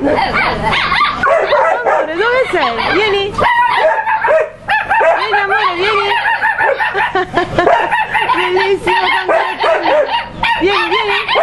Amore, dove sei? Vieni! Vieni amore, vieni! Bellissimo cantare! Vieni, vieni!